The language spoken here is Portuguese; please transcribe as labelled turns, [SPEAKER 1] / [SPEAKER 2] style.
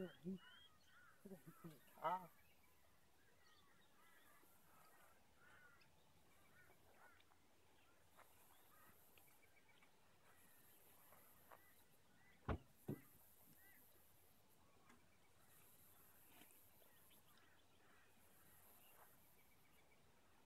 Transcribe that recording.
[SPEAKER 1] Peraí. o peraí. Ah.